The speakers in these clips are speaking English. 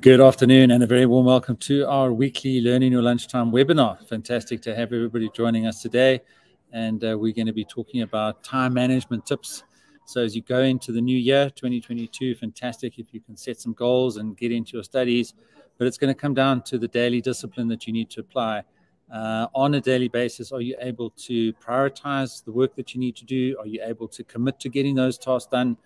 Good afternoon and a very warm welcome to our weekly Learning Your Lunchtime webinar. Fantastic to have everybody joining us today. And uh, we're going to be talking about time management tips. So, as you go into the new year, 2022, fantastic if you can set some goals and get into your studies. But it's going to come down to the daily discipline that you need to apply. Uh, on a daily basis, are you able to prioritize the work that you need to do? Are you able to commit to getting those tasks done?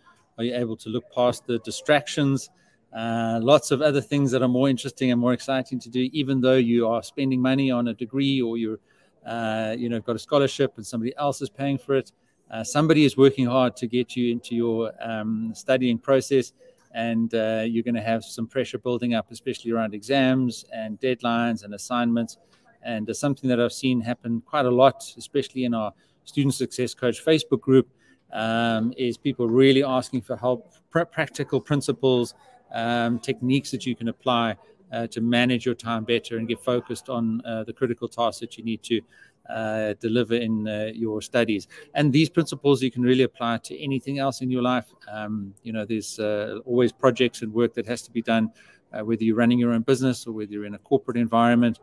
Are you able to look past the distractions? Uh, lots of other things that are more interesting and more exciting to do, even though you are spending money on a degree or you're, uh, you know, got a scholarship and somebody else is paying for it. Uh, somebody is working hard to get you into your um, studying process, and uh, you're going to have some pressure building up, especially around exams and deadlines and assignments. And something that I've seen happen quite a lot, especially in our Student Success Coach Facebook group, um, is people really asking for help, pr- practical principles um, techniques that you can apply uh, to manage your time better and get focused on uh, the critical tasks that you need to uh, deliver in uh, your studies. And these principles you can really apply to anything else in your life. Um, you know, there's uh, always projects and work that has to be done, uh, whether you're running your own business or whether you're in a corporate environment,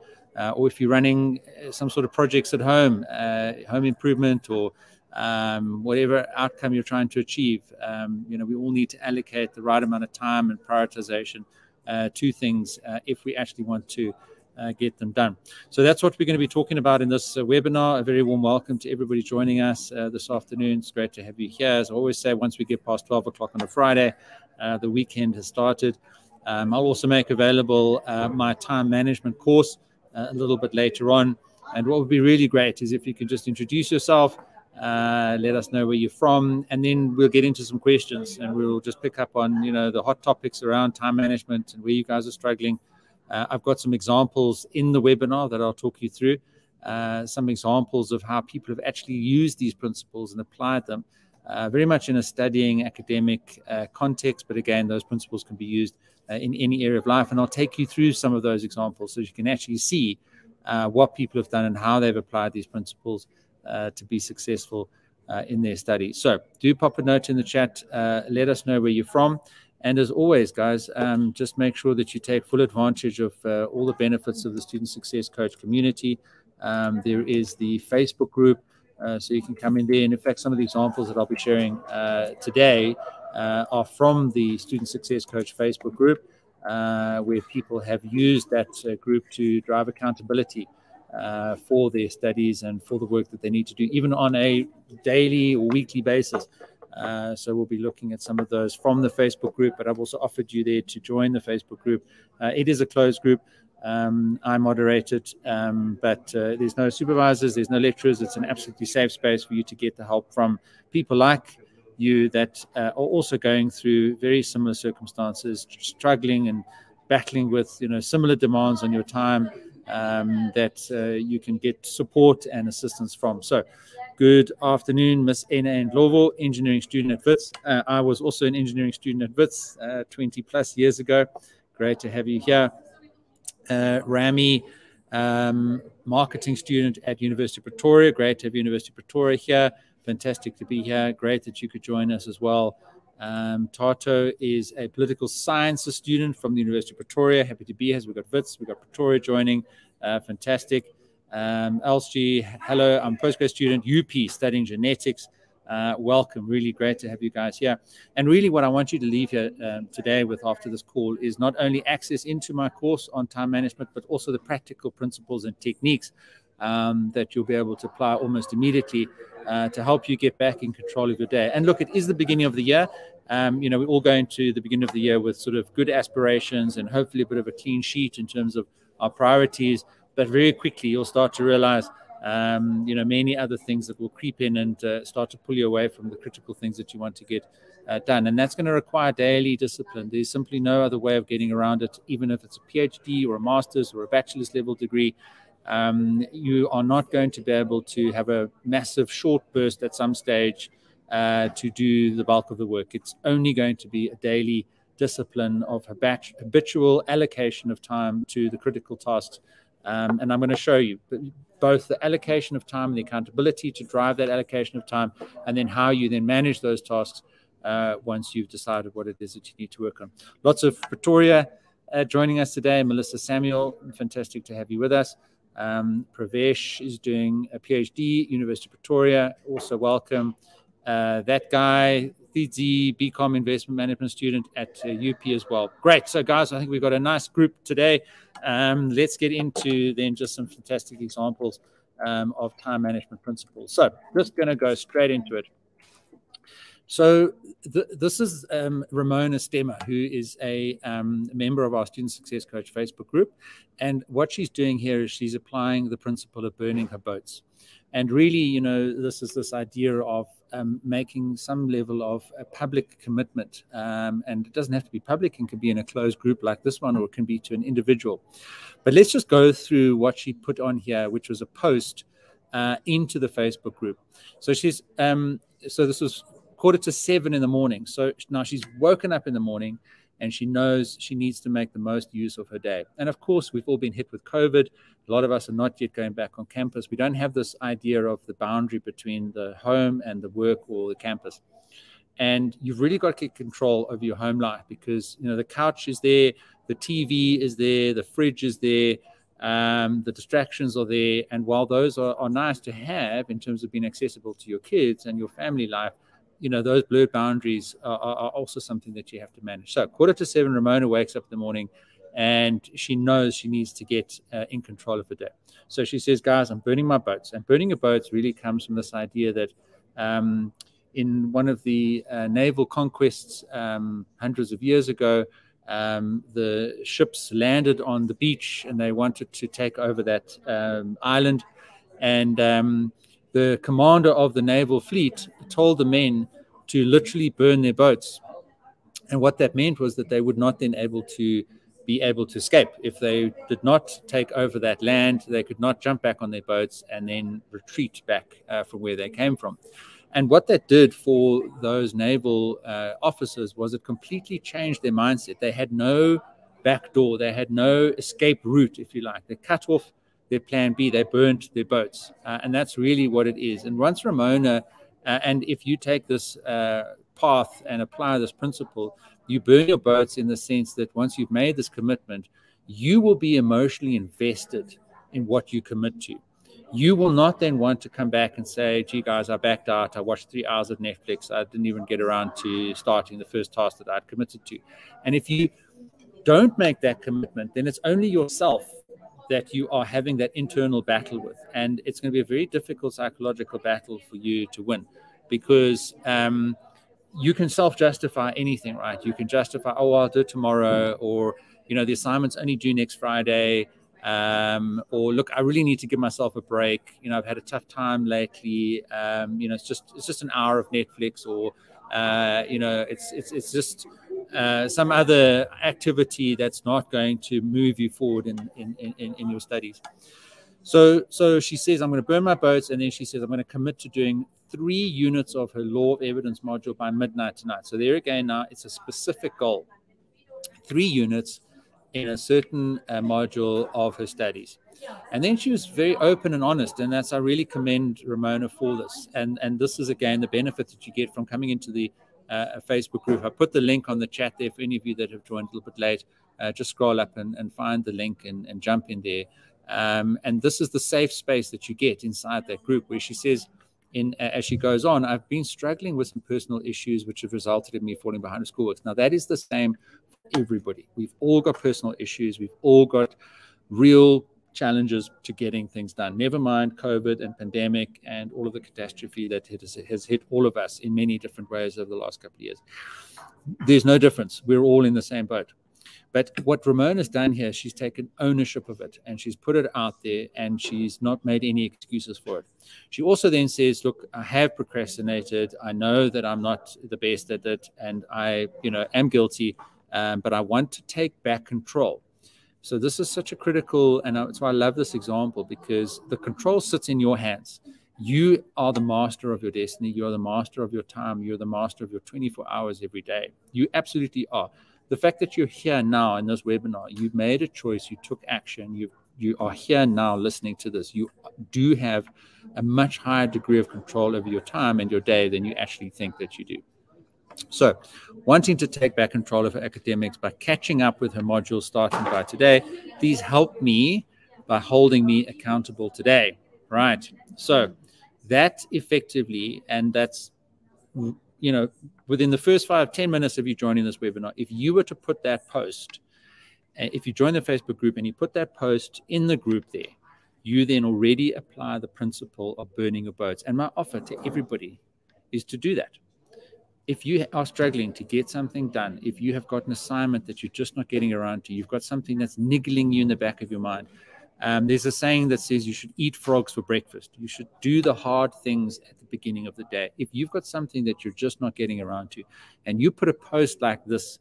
or if you're running some sort of projects at home, home improvement or um, whatever outcome you're trying to achieve. Um, you know, we all need to allocate the right amount of time and prioritization uh, to things uh, if we actually want to uh, get them done. So that's what we're going to be talking about in this uh, webinar. A very warm welcome to everybody joining us uh, this afternoon. It's great to have you here. As I always say, once we get past 12 o'clock on a Friday, uh, the weekend has started. Um, I'll also make available my time management course a little bit later on. And what would be really great is if you can just introduce yourself, uh, let us know where you're from, and then we'll get into some questions, and we'll just pick up on you know the hot topics around time management and where you guys are struggling. Uh, I've got some examples in the webinar that I'll talk you through. Uh, some examples of how people have actually used these principles and applied them, uh, very much in a studying academic uh, context. But again, those principles can be used in any area of life, and I'll take you through some of those examples so you can actually see what people have done and how they've applied these principles to be successful uh, in their study. So do pop a note in the chat. Uh, let us know where you're from. And as always, guys, um, just make sure that you take full advantage of uh, all the benefits of the Student Success Coach community. Um, there is the Facebook group, uh, so you can come in there. And in fact, some of the examples that I'll be sharing uh, today are from the Student Success Coach Facebook group, where people have used that group to drive accountability uh, for their studies and for the work that they need to do, even on a daily or weekly basis. Uh, so we'll be looking at some of those from the Facebook group, but I've also offered you there to join the Facebook group. Uh, it is a closed group. Um, I moderate it, um, but uh, there's no supervisors, there's no lecturers. It's an absolutely safe space for you to get the help from people like you that uh, are also going through very similar circumstances, struggling and battling with you know similar demands on your time um, that uh, you can get support and assistance from. So, good afternoon, Miss Ena Ndlovu, engineering student at WITS. Uh, I was also an engineering student at WITS uh, 20 plus years ago. Great to have you here. Uh, Rami, um, marketing student at University of Pretoria. Great to have University of Pretoria here. Fantastic to be here. Great that you could join us as well. Um, Tato is a political sciences student from the University of Pretoria. Happy to be here. We've got Wits, we've got Pretoria joining. Uh, fantastic. Um, LSG, hello, I'm a postgrad student, UP, studying genetics. Uh, welcome. Really great to have you guys here. And really, what I want you to leave here um, today with after this call is not only access into my course on time management, but also the practical principles and techniques um, that you'll be able to apply almost immediately uh, to help you get back in control of your day. And look, it is the beginning of the year. Um, you know, we all go into the beginning of the year with sort of good aspirations and hopefully a bit of a clean sheet in terms of our priorities. But very quickly, you'll start to realize, um, you know, many other things that will creep in and uh, start to pull you away from the critical things that you want to get uh, done. And that's going to require daily discipline. There's simply no other way of getting around it, even if it's a PhD or a master's or a bachelor's level degree um, you are not going to be able to have a massive short burst at some stage uh, to do the bulk of the work. It's only going to be a daily discipline of habitual allocation of time to the critical tasks. Um, and I'm going to show you both the allocation of time and the accountability to drive that allocation of time, and then how you then manage those tasks uh, once you've decided what it is that you need to work on. Lots of Pretoria uh, joining us today. Melissa Samuel, fantastic to have you with us. Um, Pravesh is doing a PhD, University of Pretoria, also welcome. Uh, that guy, Thidzi, BCom investment management student at uh, UP as well. Great. So, guys, I think we've got a nice group today. Um, let's get into then just some fantastic examples um, of time management principles. So, just going to go straight into it. So th this is um, Ramona Stemmer, who is a um, member of our Student Success Coach Facebook group. And what she's doing here is she's applying the principle of burning her boats. And really, you know, this is this idea of um, making some level of a public commitment. Um, and it doesn't have to be public, it can be in a closed group like this one, or it can be to an individual. But let's just go through what she put on here, which was a post uh, into the Facebook group. So she's, um, so this was quarter to seven in the morning. So now she's woken up in the morning and she knows she needs to make the most use of her day. And of course, we've all been hit with COVID. A lot of us are not yet going back on campus. We don't have this idea of the boundary between the home and the work or the campus. And you've really got to get control over your home life because you know the couch is there, the TV is there, the fridge is there, um, the distractions are there. And while those are, are nice to have in terms of being accessible to your kids and your family life, you know, those blurred boundaries are, are, also something that you have to manage. So, quarter to seven, Ramona wakes up in the morning and she knows she needs to get uh, in control of her day. So she says, Guys, I'm burning my boats. And burning your boats really comes from this idea that um, in one of the uh, naval conquests um, hundreds of years ago, um, the ships landed on the beach and they wanted to take over that um, island. And um, the commander of the naval fleet told the men to literally burn their boats. And what that meant was that they would not then able to be able to escape. If they did not take over that land, they could not jump back on their boats and then retreat back uh, from where they came from. And what that did for those naval uh, officers was it completely changed their mindset. They had no back door, they had no escape route, if you like. They cut off their plan B. They burnt their boats. Uh, and that's really what it is. And once Ramona, uh, and if you take this uh, path and apply this principle, you burn your boats in the sense that once you've made this commitment, you will be emotionally invested in what you commit to. You will not then want to come back and say, gee, guys, I backed out. I watched three hours of Netflix. I didn't even get around to starting the first task that I'd committed to. And if you don't make that commitment, then it's only yourself that you are having that internal battle with. And it's going to be a very difficult psychological battle for you to win because um, you can self justify anything, right? You can justify, oh, I'll do it tomorrow, or, you know, the assignment's only due next Friday. Um, or look, I really need to give myself a break. You know, I've had a tough time lately. Um, you know, it's just it's just an hour of Netflix, or uh, you know, it's it's it's just uh, some other activity that's not going to move you forward in, in, in, in your studies. So, so she says, I'm going to burn my boats. And then she says, I'm going to commit to doing three units of her law of evidence module by midnight tonight. So there again, now it's a specific goal. Three units in a certain uh, module of her studies. And then she was very open and honest, and that's I really commend Ramona for this. And and this is again the benefit that you get from coming into the uh, Facebook group. I put the link on the chat there for any of you that have joined a little bit late. Uh, just scroll up and, and find the link and, and jump in there. Um, and this is the safe space that you get inside that group where she says, in as she goes on, I've been struggling with some personal issues which have resulted in me falling behind with schoolwork. Now that is the same for everybody. We've all got personal issues. We've all got real challenges to getting things done. Never mind COVID and pandemic and all of the catastrophe that has hit all of us in many different ways over the last couple of years. There's no difference. We're all in the same boat. But what Ramon has done here, she's taken ownership of it and she's put it out there and she's not made any excuses for it. She also then says, Look, I have procrastinated. I know that I'm not the best at it and I, you know, am guilty, um, but I want to take back control. So this is such a critical, and that's why I love this example because the control sits in your hands. You are the master of your destiny. You are the master of your time. You're the master of your 24 hours every day. You absolutely are. The fact that you're here now in this webinar, you've made a choice, you took action, you you are here now listening to this. You do have a much higher degree of control over your time and your day than you actually think that you do. So, wanting to take back control of her academics by catching up with her modules starting by today, please help me by holding me accountable today. Right. So, that effectively, and that's, you know, within the first five, 10 minutes of you joining this webinar, if you were to put that post, uh, if you join the Facebook group and you put that post in the group there, you then already apply the principle of burning your boats. And my offer to everybody is to do that if you are struggling to get something done, if you have got an assignment that you're just not getting around to, you've got something that's niggling you in the back of your mind. Um, there's a saying that says you should eat frogs for breakfast. You should do the hard things at the beginning of the day. If you've got something that you're just not getting around to, and you put a post like this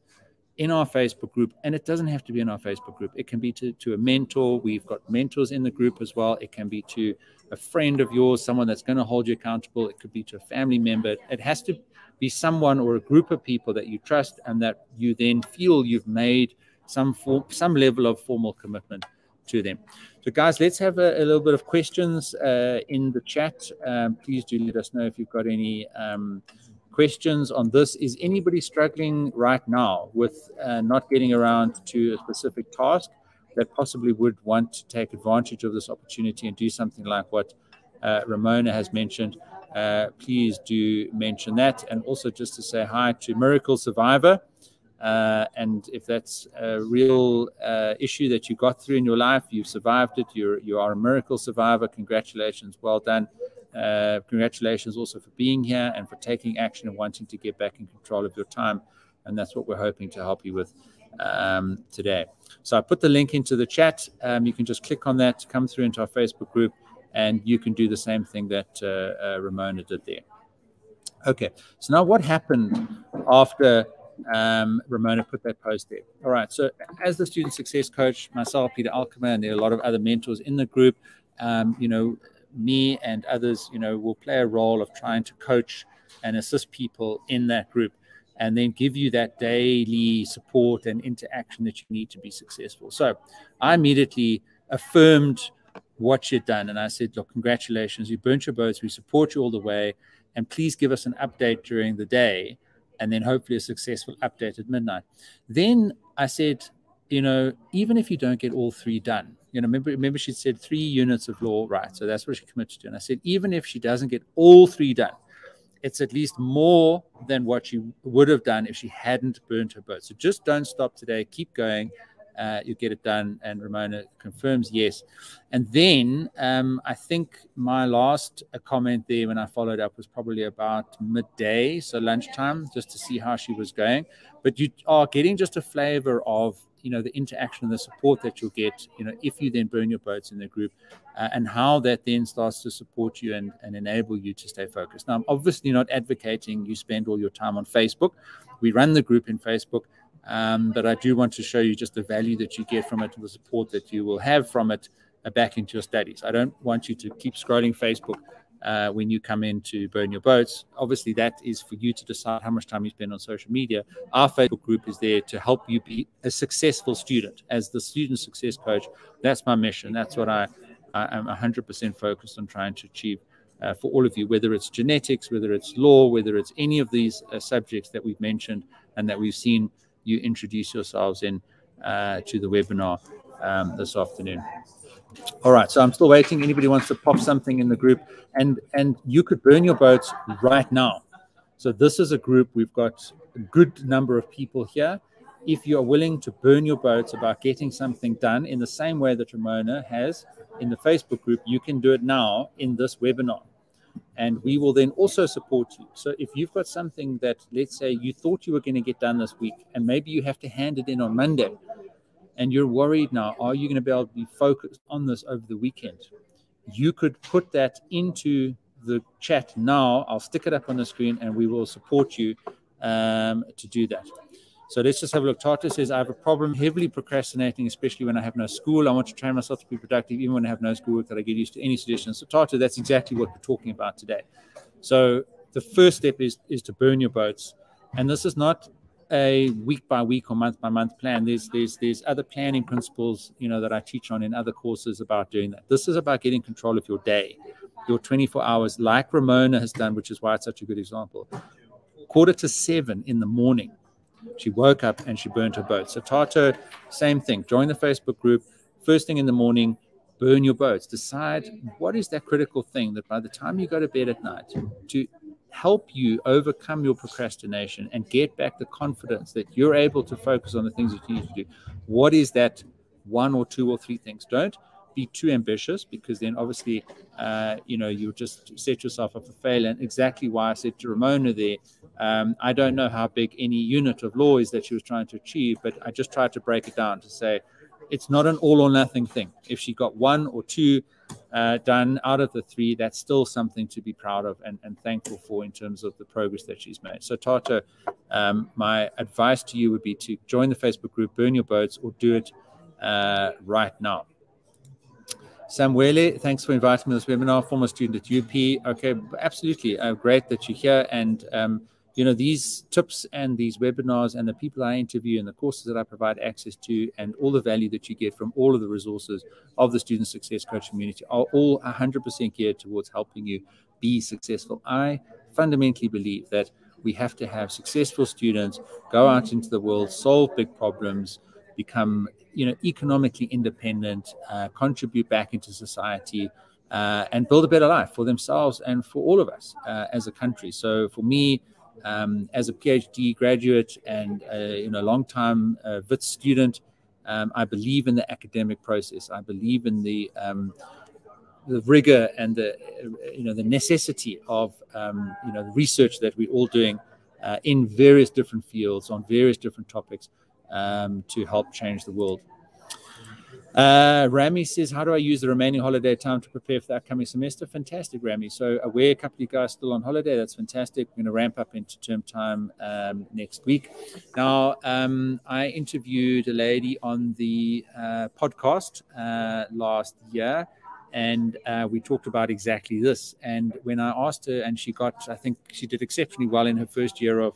in our Facebook group, and it doesn't have to be in our Facebook group. It can be to, to a mentor. We've got mentors in the group as well. It can be to a friend of yours, someone that's going to hold you accountable. It could be to a family member. It has to be someone or a group of people that you trust and that you then feel you've made some form, some level of formal commitment to them. So, guys, let's have a, a little bit of questions uh, in the chat. Um, please do let us know if you've got any um, questions on this. Is anybody struggling right now with uh, not getting around to a specific task that possibly would want to take advantage of this opportunity and do something like what uh, Ramona has mentioned? Uh, please do mention that. And also just to say hi to Miracle Survivor. Uh, and if that's a real uh, issue that you got through in your life, you've survived it, you're, you are a miracle survivor, congratulations, well done. Uh, congratulations also for being here and for taking action and wanting to get back in control of your time. And that's what we're hoping to help you with um, today. So I put the link into the chat. Um, you can just click on that, to come through into our Facebook group, and you can do the same thing that uh, uh, Ramona did there. Okay, so now what happened after um, Ramona put that post there? All right, so as the student success coach, myself, Peter Alkema, and there are a lot of other mentors in the group, um, you know, me and others, you know, will play a role of trying to coach and assist people in that group and then give you that daily support and interaction that you need to be successful. So I immediately affirmed what you've done. And I said, look, congratulations, you burnt your boats. We support you all the way. And please give us an update during the day and then hopefully a successful update at midnight. Then I said, you know, even if you don't get all three done, you know, remember, remember she said three units of law, right? So that's what she committed to. And I said, even if she doesn't get all three done, it's at least more than what she would have done if she hadn't burnt her boat. So just don't stop today. Keep going uh, you get it done. And Ramona confirms yes. And then um, I think my last uh, comment there when I followed up was probably about midday, so lunchtime, just to see how she was going. But you are getting just a flavor of you know the interaction and the support that you'll get you know if you then burn your boats in the group uh, and how that then starts to support you and, and enable you to stay focused now i'm obviously not advocating you spend all your time on facebook we run the group in facebook um, but I do want to show you just the value that you get from it and the support that you will have from it uh, back into your studies. I don't want you to keep scrolling Facebook uh, when you come in to burn your boats. Obviously, that is for you to decide how much time you spend on social media. Our Facebook group is there to help you be a successful student. As the student success coach, that's my mission. That's what I, I am 100% focused on trying to achieve. Uh, for all of you, whether it's genetics, whether it's law, whether it's any of these uh, subjects that we've mentioned and that we've seen you introduce yourselves in uh, to the webinar um, this afternoon. All right, so I'm still waiting. Anybody wants to pop something in the group, and and you could burn your boats right now. So this is a group. We've got a good number of people here. If you are willing to burn your boats about getting something done in the same way that Ramona has in the Facebook group, you can do it now in this webinar and we will then also support you. So if you've got something that, let's say, you thought you were going to get done this week, and maybe you have to hand it in on Monday, and you're worried now, are you going to be able to be focused on this over the weekend? You could put that into the chat now. I'll stick it up on the screen, and we will support you um, to do that. So let's just have a look. Tata says, I have a problem heavily procrastinating, especially when I have no school. I want to train myself to be productive even when I have no schoolwork that I get used to any suggestions. So Tata, that's exactly what we're talking about today. So the first step is, is to burn your boats. And this is not a week by week or month by month plan. There's there's there's other planning principles, you know, that I teach on in other courses about doing that. This is about getting control of your day, your 24 hours, like Ramona has done, which is why it's such a good example quarter to seven in the morning, she woke up and she burned her boat. So Tato, same thing. Join the Facebook group. First thing in the morning, burn your boats. Decide what is that critical thing that by the time you go to bed at night, to help you overcome your procrastination and get back the confidence that you're able to focus on the things that you need to do. What is that one or two or three things? Don't be too ambitious because then obviously, uh, you know, you just set yourself up for failure. And exactly why I said to Ramona there, um, I don't know how big any unit of law is that she was trying to achieve, but I just tried to break it down to say it's not an all or nothing thing. If she got one or two uh, done out of the three, that's still something to be proud of and, and thankful for in terms of the progress that she's made. So, Tato, um, my advice to you would be to join the Facebook group, burn your boats, or do it uh, right now. Samuele, thanks for inviting me to this webinar. Former student at UP. Okay, absolutely. Uh, great that you're here. And um, you know, these tips and these webinars and the people I interview and the courses that I provide access to and all the value that you get from all of the resources of the student success coach community are all 100% geared towards helping you be successful. I fundamentally believe that we have to have successful students go out into the world, solve big problems, become you know economically independent, uh, contribute back into society, uh, and build a better life for themselves and for all of us uh, as a country. So for me, um, as a PhD graduate and a, you know long-time uh, Wits student, um, I believe in the academic process. I believe in the um, the rigor and the you know the necessity of um, you know the research that we're all doing uh, in various different fields on various different topics um, to help change the world. Uh, Rami says, How do I use the remaining holiday time to prepare for the upcoming semester? Fantastic, Rami. So, aware a couple of you guys still on holiday. That's fantastic. We're going to ramp up into term time um, next week. Now, um, I interviewed a lady on the uh, podcast uh, last year, and uh, we talked about exactly this. And when I asked her, and she got, I think she did exceptionally well in her first year of.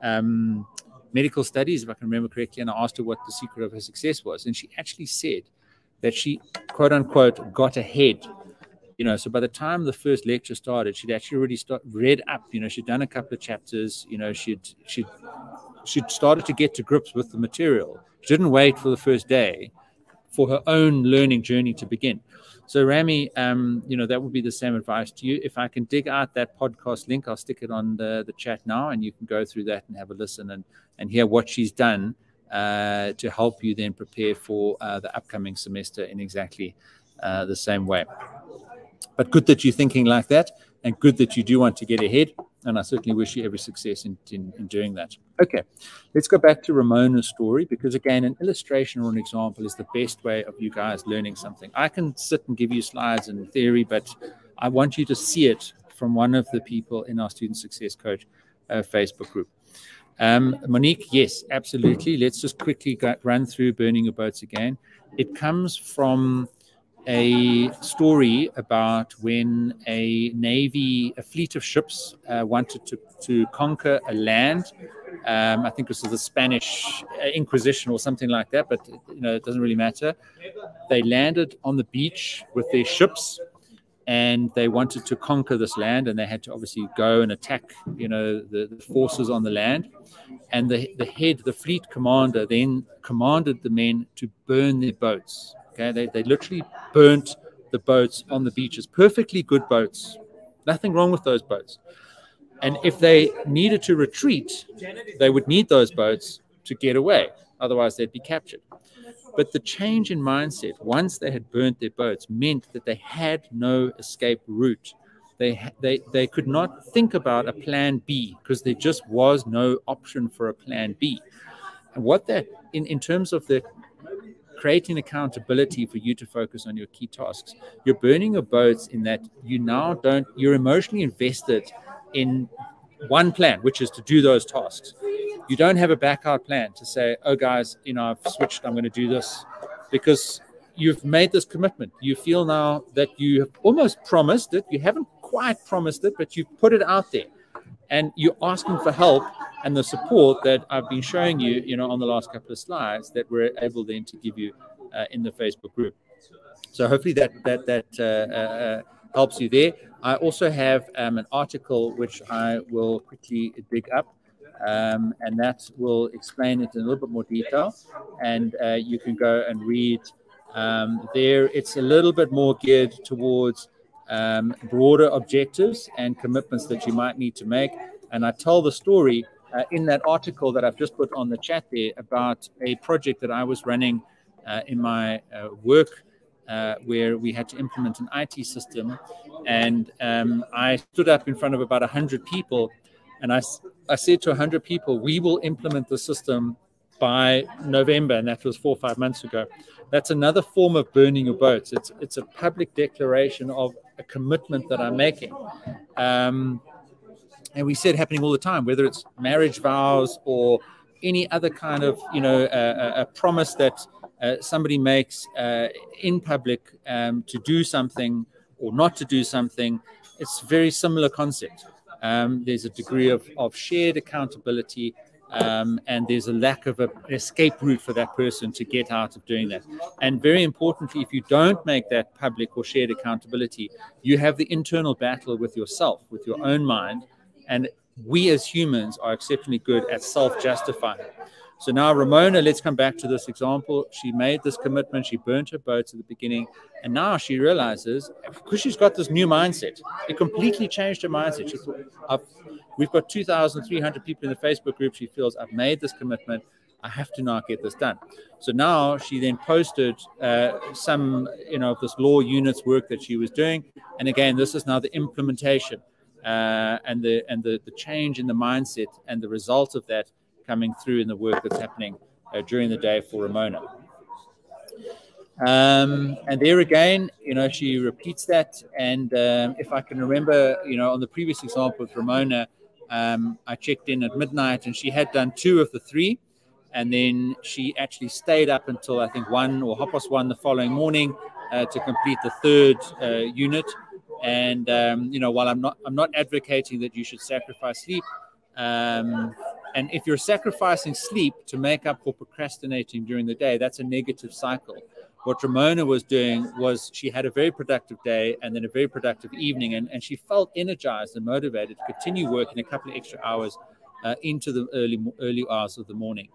Um, medical studies, if I can remember correctly, and I asked her what the secret of her success was. And she actually said that she, quote unquote, got ahead. You know, so by the time the first lecture started, she'd actually already start, read up. You know, she'd done a couple of chapters. You know, she'd she'd she'd started to get to grips with the material. She didn't wait for the first day for her own learning journey to begin. So Rami, um, you know, that would be the same advice to you. If I can dig out that podcast link, I'll stick it on the, the chat now and you can go through that and have a listen and, and hear what she's done uh, to help you then prepare for uh, the upcoming semester in exactly uh, the same way. But good that you're thinking like that, and good that you do want to get ahead. And I certainly wish you every success in, in, in doing that. Okay, let's go back to Ramona's story because, again, an illustration or an example is the best way of you guys learning something. I can sit and give you slides and theory, but I want you to see it from one of the people in our Student Success Coach uh, Facebook group. Um, Monique, yes, absolutely. Let's just quickly go, run through Burning Your Boats again. It comes from a story about when a navy, a fleet of ships, uh, wanted to, to conquer a land. Um, I think it was the Spanish uh, Inquisition or something like that, but you know it doesn't really matter. They landed on the beach with their ships and they wanted to conquer this land and they had to obviously go and attack you know the, the, forces on the land and the, the head the fleet commander then commanded the men to burn their boats okay? They, they literally burnt the boats on the beaches. Perfectly good boats. Nothing wrong with those boats. And if they needed to retreat they would need those boats to get away. Otherwise they'd be captured. But the change in mindset, once they had burnt their boats, meant that they had no escape route. They, they, they could not think about a plan B because there just was no option for a plan B. And what that, in, in terms of the creating accountability for you to focus on your key tasks, you're burning your boats in that you now don't, you're emotionally invested in one plan, which is to do those tasks you don't have a backup plan to say, oh, guys, you know, I've switched, I'm going to do this because you've made this commitment. You feel now that you have almost promised it. You haven't quite promised it, but you've put it out there and you're asking for help and the support that I've been showing you, you know, on the last couple of slides that we're able then to give you uh, in the Facebook group. So hopefully that that that uh, uh, helps you there. I also have um, an article which I will quickly dig up Um, and that will explain it in a little bit more detail. And uh, you can go and read um, there. It's a little bit more geared towards um, broader objectives and commitments that you might need to make. And I tell the story uh, in that article that I've just put on the chat there about a project that I was running uh, in my uh, work uh, where we had to implement an IT system. And um, I stood up in front of about 100 people and I, I said to 100 people, we will implement the system by November. And that was four or five months ago. That's another form of burning your boats. It's, it's a public declaration of a commitment that I'm making. Um, and we see it happening all the time, whether it's marriage vows or any other kind of, you know, a, a promise that uh, somebody makes uh, in public um, to do something or not to do something. It's a very similar concept. Um, there's a degree of, of shared accountability um, and there's a lack of a, an escape route for that person to get out of doing that. And very importantly, if you don't make that public or shared accountability, you have the internal battle with yourself, with your own mind. And we as humans are exceptionally good at self justifying. So now Ramona, let's come back to this example. She made this commitment. She burnt her boats at the beginning. And now she realizes, because she's got this new mindset, it completely changed her mindset. She thought, we've got 2,300 people in the Facebook group. She feels, I've made this commitment. I have to now get this done. So now she then posted uh, some, you know, of this law units work that she was doing. And again, this is now the implementation uh, and the and the, the change in the mindset and the result of that coming through in the work that's happening uh, during the day for Ramona. Um, and there again, you know, she repeats that. And um, if I can remember, you know, on the previous example with Ramona, um, I checked in at midnight and she had done two of the three. And then she actually stayed up until I think one or half past one the following morning uh, to complete the third uh, unit. And um, you know, while I'm not I'm not advocating that you should sacrifice sleep, um, and if you're sacrificing sleep to make up for procrastinating during the day, that's a negative cycle. What Ramona was doing was she had a very productive day and then a very productive evening, and, and she felt energized and motivated to continue working a couple of extra hours uh, into the early early hours of the morning.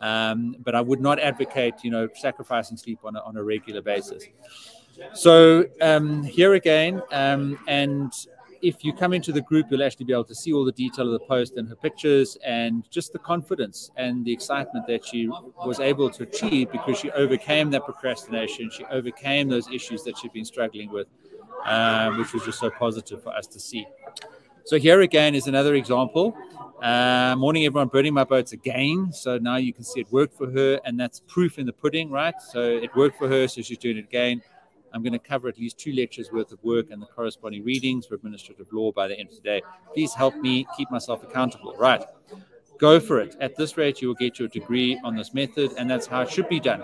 Um, but I would not advocate, you know, sacrificing sleep on a, on a regular basis. So um, here again, um, and if you come into the group, you'll actually be able to see all the detail of the post and her pictures and just the confidence and the excitement that she was able to achieve because she overcame that procrastination. She overcame those issues that she'd been struggling with, um, which was just so positive for us to see. So here again is another example. Uh, morning, everyone, burning my boats again. So now you can see it worked for her, and that's proof in the pudding, right? So it worked for her, so she's doing it again. I'm going to cover at least two lectures worth of work and the corresponding readings for administrative law by the end of the day. Please help me keep myself accountable. Right. Go for it. At this rate, you will get your degree on this method, and that's how it should be done.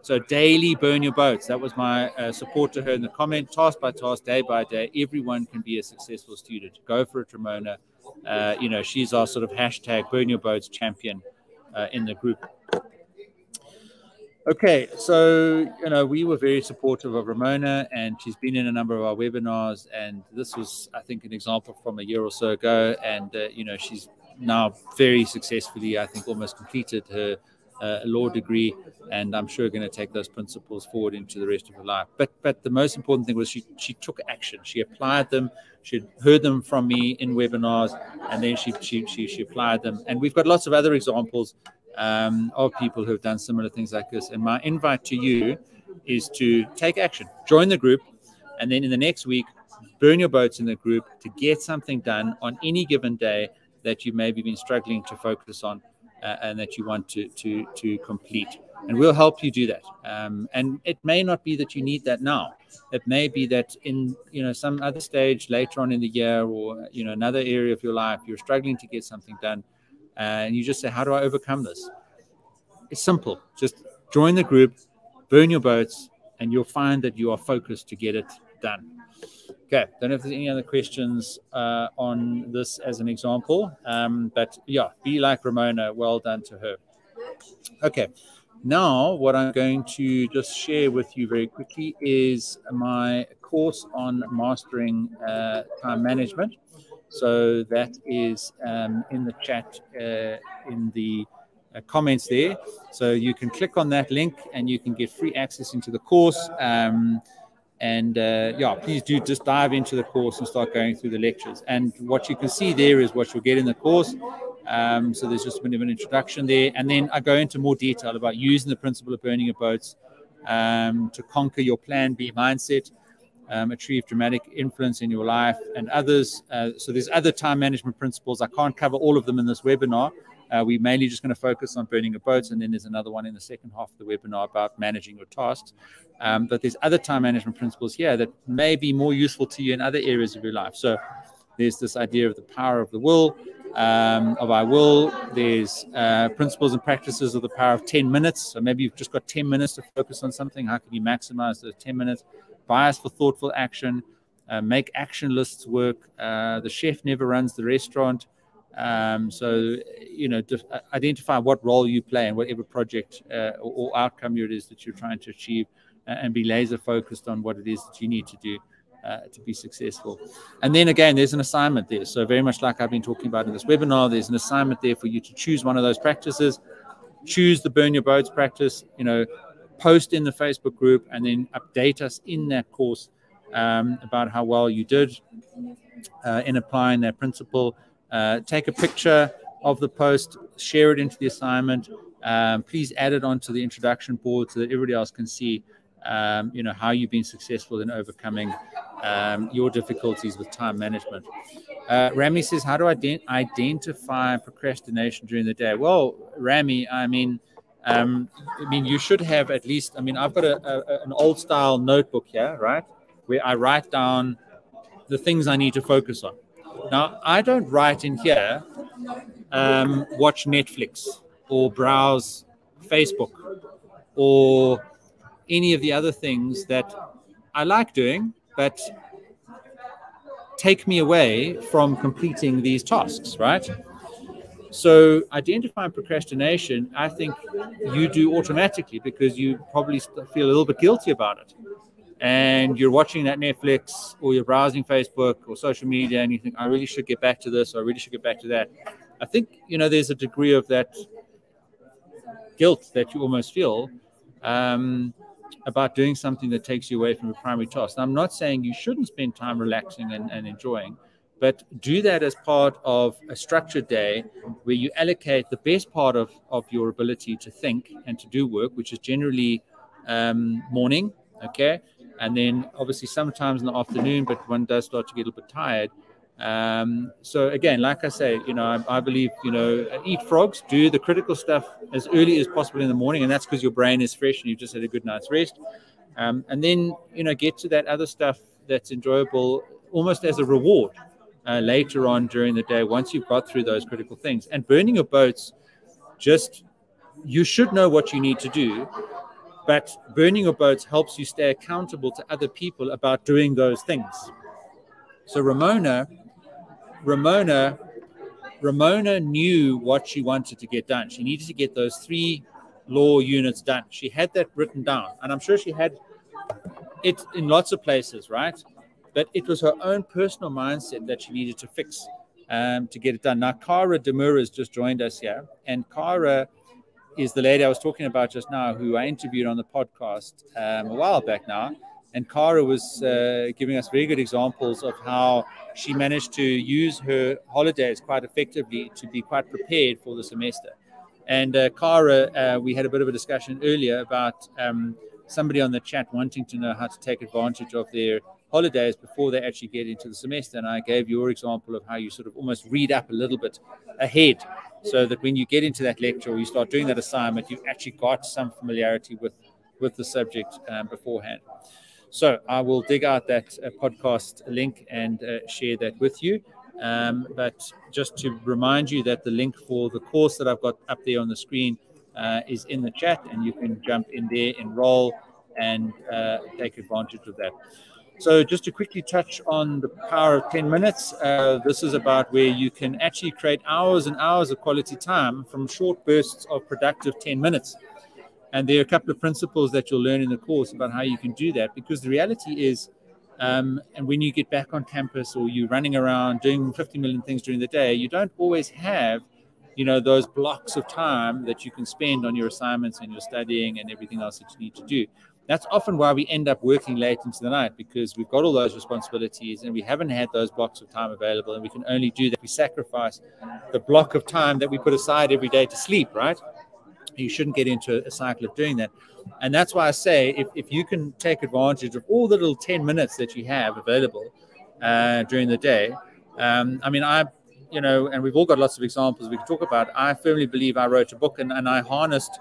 So daily burn your boats. That was my uh, support to her in the comment. Task by task, day by day, everyone can be a successful student. Go for it, Ramona. Uh, you know, she's our sort of hashtag burn your boats champion uh, in the group. Okay, so you know we were very supportive of Ramona, and she's been in a number of our webinars. And this was, I think, an example from a year or so ago. And uh, you know she's now very successfully, I think, almost completed her uh, law degree, and I'm sure going to take those principles forward into the rest of her life. But but the most important thing was she she took action. She applied them. She heard them from me in webinars, and then she she she, she applied them. And we've got lots of other examples um, of people who have done similar things like this. And my invite to you is to take action, join the group, and then in the next week, burn your boats in the group to get something done on any given day that you maybe been struggling to focus on uh, and that you want to, to, to complete. And we'll help you do that. Um, and it may not be that you need that now. It may be that in you know some other stage later on in the year or you know another area of your life you're struggling to get something done and you just say, How do I overcome this? It's simple. Just join the group, burn your boats, and you'll find that you are focused to get it done. Okay, don't know if there's any other questions uh, on this as an example, um, but yeah, be like Ramona. Well done to her. Okay, now what I'm going to just share with you very quickly is my course on mastering uh, time management. So that is um, in the chat uh, in the uh, comments there. So you can click on that link and you can get free access into the course. Um, and uh, yeah, please do just dive into the course and start going through the lectures. And what you can see there is what you'll get in the course. Um, so there's just a bit of an introduction there. And then I go into more detail about using the principle of burning your boats um, to conquer your plan B mindset, um, achieve dramatic influence in your life and others. Uh, so there's other time management principles. I can't cover all of them in this webinar. Uh, we're mainly just going to focus on burning your boats, and then there's another one in the second half of the webinar about managing your tasks. Um, but there's other time management principles here that may be more useful to you in other areas of your life. So there's this idea of the power of the will, um, of our will. There's uh, principles and practices of the power of 10 minutes. So maybe you've just got 10 minutes to focus on something. How can you maximize those 10 minutes? Bias for thoughtful action. Uh, make action lists work. Uh, the chef never runs the restaurant. Um, so, you know, uh, identify what role you play in whatever project uh, or, or, outcome it is that you're trying to achieve uh, and be laser focused on what it is that you need to do uh, to be successful. And then again, there's an assignment there. So, very much like I've been talking about in this webinar, there's an assignment there for you to choose one of those practices, choose the burn your boats practice, you know, post in the Facebook group, and then update us in that course um, about how well you did uh, in applying that principle. Uh, take a picture of the post, share it into the assignment. Um, please add it onto the introduction board so that everybody else can see, um, you know, how you've been successful in overcoming um, your difficulties with time management. Uh, Rami says, how do I ident- identify procrastination during the day? Well, Rami, I mean, um, I mean, you should have at least. I mean, I've got a, a, an old style notebook here, right, where I write down the things I need to focus on. Now, I don't write in here, um, watch Netflix or browse Facebook or any of the other things that I like doing, but take me away from completing these tasks, right? So, identifying procrastination, I think you do automatically because you probably feel a little bit guilty about it and you're watching that Netflix or you're browsing Facebook or social media and you think, I really should get back to this or I really should get back to that. I think, you know, there's a degree of that guilt that you almost feel um, about doing something that takes you away from your primary task. Now, I'm not saying you shouldn't spend time relaxing and, and enjoying, but do that as part of a structured day where you allocate the best part of, of your ability to think and to do work, which is generally um, morning, okay? and then obviously sometimes in the afternoon, but one does start to get a little bit tired. Um, so again, like I say, you know, I, I, believe, you know, eat frogs, do the critical stuff as early as possible in the morning, and that's because your brain is fresh and you've just had a good night's rest. Um, and then, you know, get to that other stuff that's enjoyable almost as a reward uh, later on during the day once you've got through those critical things. And burning your boats, just you should know what you need to do but burning your boats helps you stay accountable to other people about doing those things. So Ramona, Ramona, Ramona knew what she wanted to get done. She needed to get those three law units done. She had that written down, and I'm sure she had it in lots of places, right? But it was her own personal mindset that she needed to fix um, to get it done. Now, Kara Demura has just joined us here, and Kara is the lady I was talking about just now, who I interviewed on the podcast um, a while back now. And Kara was uh, giving us very good examples of how she managed to use her holidays quite effectively to be quite prepared for the semester. And uh, Kara, uh, we had a bit of a discussion earlier about um, somebody on the chat wanting to know how to take advantage of their holidays before they actually get into the semester. And I gave your example of how you sort of almost read up a little bit ahead so that when you get into that lecture or you start doing that assignment, you've actually got some familiarity with, with the subject um, beforehand. So I will dig out that uh, podcast link and uh, share that with you. Um, but just to remind you that the link for the course that I've got up there on the screen uh, is in the chat, and you can jump in there, enroll, and uh, take advantage of that. So just to quickly touch on the power of 10 minutes, uh, this is about where you can actually create hours and hours of quality time from short bursts of productive 10 minutes. And there are a couple of principles that you'll learn in the course about how you can do that because the reality is Um, and when you get back on campus or you're running around doing 50 million things during the day, you don't always have, you know, those blocks of time that you can spend on your assignments and your studying and everything else that you need to do. That's often why we end up working late into the night because we've got all those responsibilities and we haven't had those blocks of time available. And we can only do that. We sacrifice the block of time that we put aside every day to sleep, right? You shouldn't get into a cycle of doing that. And that's why I say if, if you can take advantage of all the little 10 minutes that you have available uh, during the day. Um, I mean, I, you know, and we've all got lots of examples we can talk about. I firmly believe I wrote a book and, and I harnessed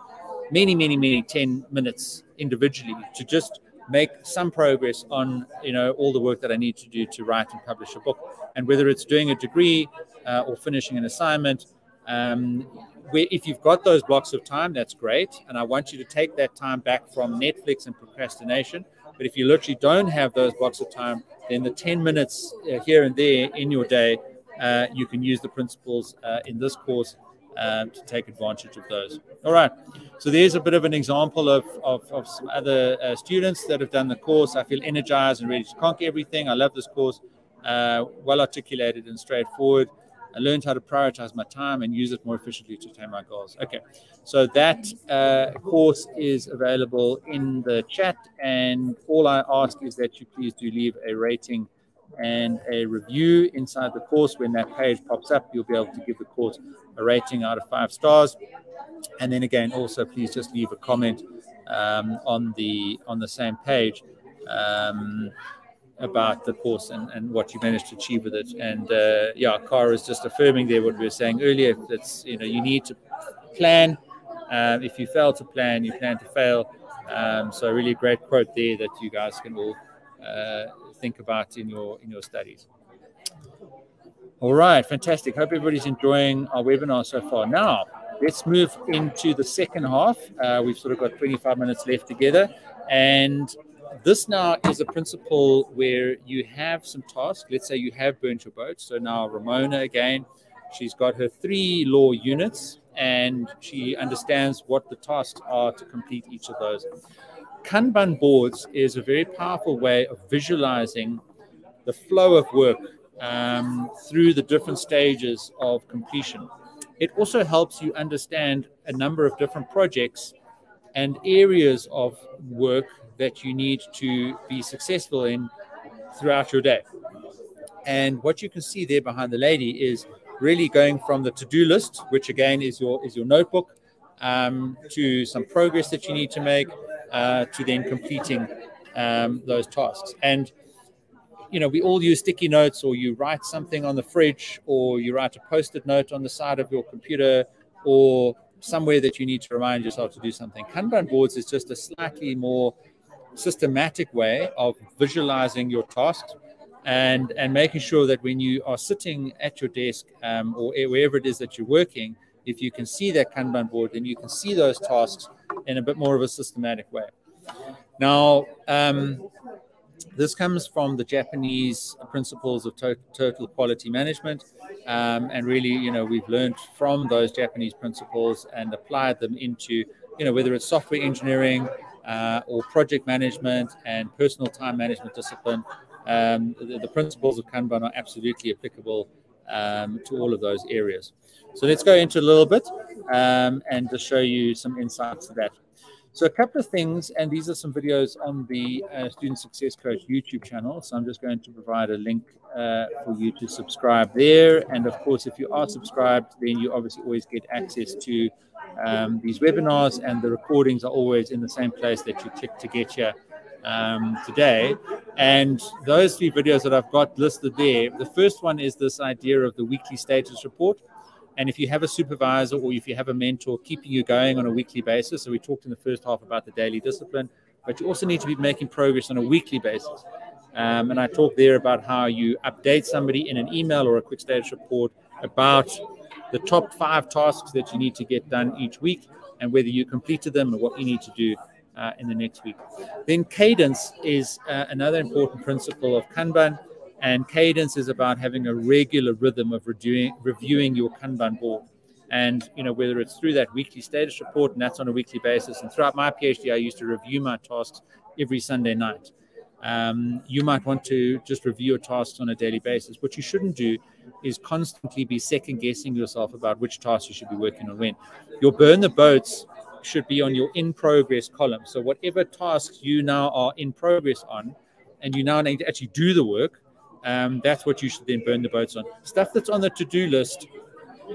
many, many, many 10 minutes individually to just make some progress on you know all the work that I need to do to write and publish a book. And whether it's doing a degree uh, or finishing an assignment, um, where if you've got those blocks of time, that's great. And I want you to take that time back from Netflix and procrastination. But if you literally don't have those blocks of time, then the 10 minutes uh, here and there in your day, uh, you can use the principles uh, in this course um, to take advantage of those. All right. So there's a bit of an example of, of, of some other uh, students that have done the course. I feel energized and ready to conquer everything. I love this course. Uh, well articulated and straightforward. I learned how to prioritize my time and use it more efficiently to attain my goals. Okay, so that uh, course is available in the chat, and all I ask is that you please do leave a rating and a review inside the course. When that page pops up, you'll be able to give the course a rating out of five stars. And then again, also please just leave a comment um, on the on the same page. Um, about the course and, and what you managed to achieve with it. And uh, yeah, Cara is just affirming there what we were saying earlier. That's you know you need to plan. Um, if you fail to plan, you plan to fail. Um, so really great quote there that you guys can all uh, think about in your in your studies. All right, fantastic. Hope everybody's enjoying our webinar so far. Now, let's move into the second half. Uh, we've sort of got 25 minutes left together. And this now is a principle where you have some tasks. Let's say you have burnt your boat. So now Ramona again, she's got her three law units and she understands what the tasks are to complete each of those. Kanban boards is a very powerful way of visualizing the flow of work um, through the different stages of completion. It also helps you understand a number of different projects and areas of work that you need to be successful in throughout your day. And what you can see there behind the lady is really going from the to-do list, which again is your is your notebook, um, to some progress that you need to make, uh, to then completing um, those tasks. And you know, we all use sticky notes, or you write something on the fridge, or you write a post-it note on the side of your computer, or somewhere that you need to remind yourself to do something. Kanban boards is just a slightly more systematic way of visualizing your tasks and and making sure that when you are sitting at your desk um, or wherever it is that you're working, if you can see that Kanban board, then you can see those tasks in a bit more of a systematic way. Now, um, this comes from the Japanese principles of to total quality management. Um, and really, you know, we've learned from those Japanese principles and applied them into, you know, whether it's software engineering uh, or project management and personal time management discipline. Um, the, the, principles of Kanban are absolutely applicable um, to all of those areas. So let's go into a little bit um, and just show you some insights to that. So a couple of things, and these are some videos on the uh, Student Success Coach YouTube channel. So I'm just going to provide a link uh, for you to subscribe there. And of course, if you are subscribed, then you obviously always get access to um, these webinars, and the recordings are always in the same place that you click to get here um, today. And those three videos that I've got listed there, the first one is this idea of the weekly status report. And if you have a supervisor or if you have a mentor keeping you going on a weekly basis, so we talked in the first half about the daily discipline, but you also need to be making progress on a weekly basis. Um, and I talked there about how you update somebody in an email or a quick status report about the top five tasks that you need to get done each week and whether you completed them and what you need to do uh, in the next week. Then cadence is uh, another important principle of Kanban. And cadence is about having a regular rhythm of reviewing, reviewing your Kanban board. And, you know, whether it's through that weekly status report, and that's on a weekly basis. And throughout my PhD, I used to review my tasks every Sunday night. um, you might want to just review your tasks on a daily basis. What you shouldn't do is constantly be second guessing yourself about which tasks you should be working on when. Your burn the boats should be on your in progress column. So, whatever tasks you now are in progress on, and you now need to actually do the work, um, that's what you should then burn the boats on. Stuff that's on the to do list,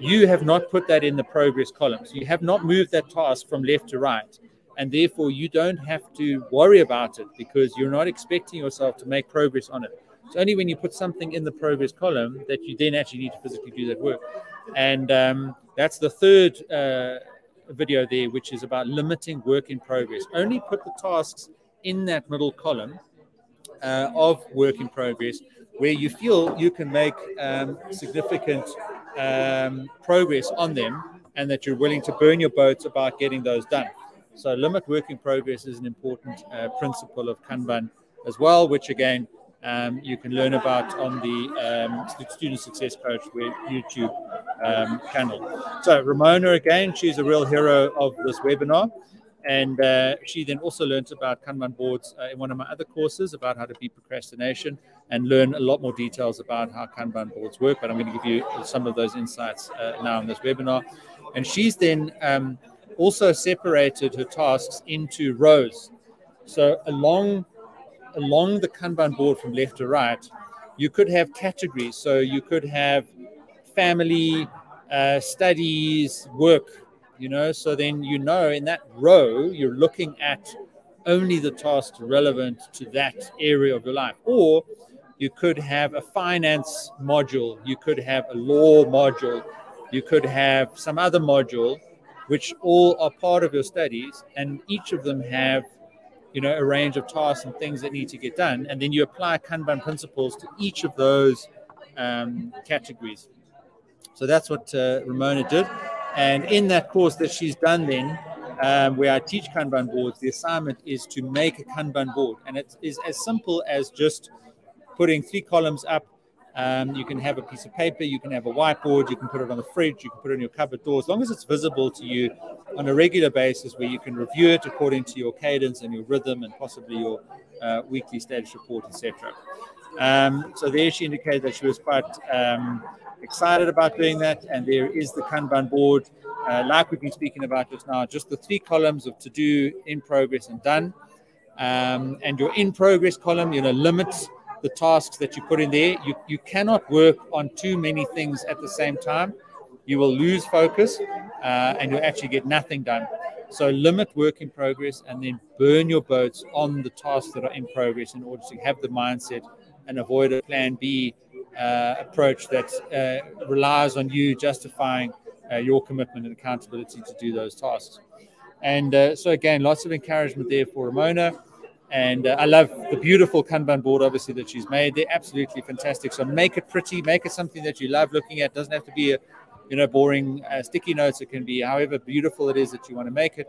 you have not put that in the progress column. You have not moved that task from left to right and therefore you don't have to worry about it because you're not expecting yourself to make progress on it. It's only when you put something in the progress column that you then actually need to physically do that work. And um, that's the third uh, video there, which is about limiting work in progress. Only put the tasks in that middle column uh, of work in progress where you feel you can make um, significant um, progress on them and that you're willing to burn your boats about getting those done. So limit work in progress is an important uh, principle of Kanban as well, which again um, you can learn about on the um, Student Success Coach YouTube um, channel. So Ramona again, she's a real hero of this webinar. And uh, she then also learned about Kanban boards uh, in one of my other courses about how to beat procrastination and learn a lot more details about how Kanban boards work. But I'm going to give you some of those insights uh, now in this webinar. And she's then um, also separated her tasks into rows. So along along the Kanban board from left to right, you could have categories. So you could have family, uh, studies, work, you know. So then you know in that row, you're looking at only the tasks relevant to that area of your life. Or you could have a finance module, you could have a law module, you could have some other module which all are part of your studies, and each of them have you know a range of tasks and things that need to get done, and then you apply Kanban principles to each of those um, categories. So that's what uh, Ramona did, and in that course that she's done, then um, where I teach Kanban boards, the assignment is to make a Kanban board, and it is as simple as just putting three columns up um, you can have a piece of paper, you can have a whiteboard, you can put it on the fridge, you can put it on your cupboard door, as long as it's visible to you on a regular basis where you can review it according to your cadence and your rhythm and possibly your uh, weekly status report, etc. Um, so there she indicated that she was quite um, excited about doing that. And there is the Kanban board, uh, like we've been speaking about just now, just the three columns of to do, in progress, and done. Um, and your in progress column, you know, limits the tasks that you put in there. You, you cannot work on too many things at the same time. You will lose focus uh, and you'll actually get nothing done. So limit work in progress and then burn your boats on the tasks that are in progress in order to have the mindset and avoid a plan B uh, approach that uh, relies on you justifying uh, your commitment and accountability to do those tasks. And uh, so, again, lots of encouragement there for Ramona. And uh, I love the beautiful Kanban board, obviously, that she's made. They're absolutely fantastic. So make it pretty, make it something that you love looking at. It doesn't have to be a, you know, boring uh, sticky notes. It can be however beautiful it is that you want to make it.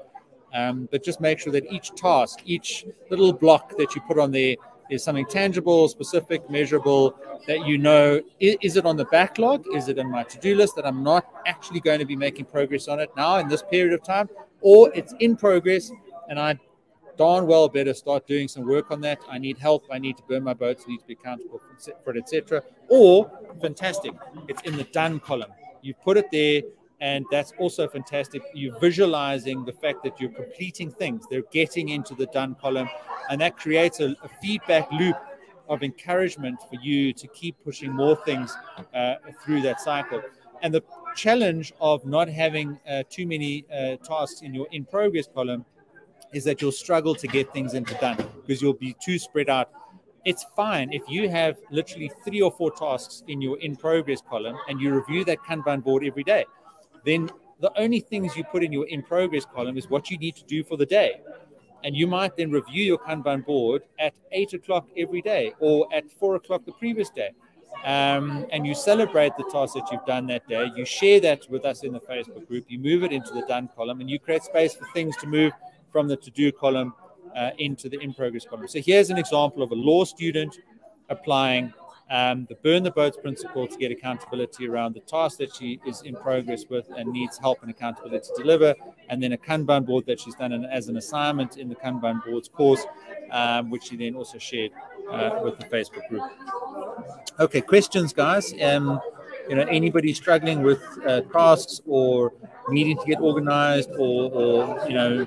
Um, but just make sure that each task, each little block that you put on there is something tangible, specific, measurable that you know. Is, is it on the backlog? Is it in my to do list that I'm not actually going to be making progress on it now in this period of time? Or it's in progress and I darn well better start doing some work on that. I need help. I need to burn my boats. I need to be accountable for it, etc. Or fantastic, it's in the done column. You put it there, and that's also fantastic. You're visualizing the fact that you're completing things. They're getting into the done column, and that creates a, a feedback loop of encouragement for you to keep pushing more things uh, through that cycle. And the challenge of not having uh, too many uh, tasks in your in progress column is that you'll struggle to get things into done because you'll be too spread out. It's fine if you have literally three or four tasks in your in progress column and you review that Kanban board every day. Then the only things you put in your in progress column is what you need to do for the day. And you might then review your Kanban board at eight o'clock every day or at four o'clock the previous day. Um, and you celebrate the tasks that you've done that day. You share that with us in the Facebook group. You move it into the done column and you create space for things to move from the to do column uh, into the in progress column. So here's an example of a law student applying um, the burn the boats principle to get accountability around the task that she is in progress with and needs help and accountability to deliver, and then a Kanban board that she's done as an assignment in the Kanban boards course, um, which she then also shared uh, with the Facebook group. Okay, questions, guys. Um, you know, anybody struggling with uh, tasks or needing to get organized or, or, you know,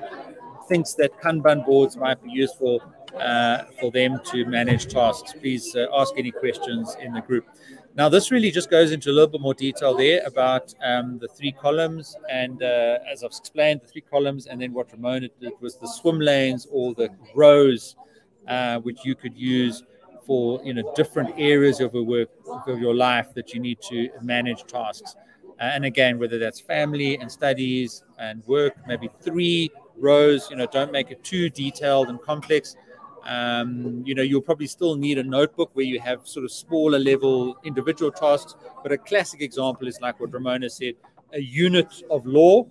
thinks that Kanban boards might be useful uh, for them to manage tasks, please uh, ask any questions in the group. Now, this really just goes into a little bit more detail there about um, the three columns. And uh, as I've explained, the three columns, and then what Ramona did was the swim lanes or the rows, uh, which you could use for you know different areas of your work of your life that you need to manage tasks. Uh, and again, whether that's family and studies and work, maybe three rows. You know, don't make it too detailed and complex. Um, you know, you'll probably still need a notebook where you have sort of smaller level individual tasks. But a classic example is like what Ramona said: a unit of law.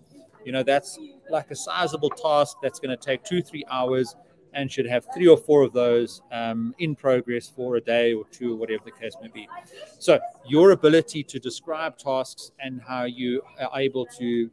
You know, that's like a sizable task that's going to take two, three hours and should have three or four of those um, in progress for a day or two, or whatever the case may be. So, your ability to describe tasks and how you are able to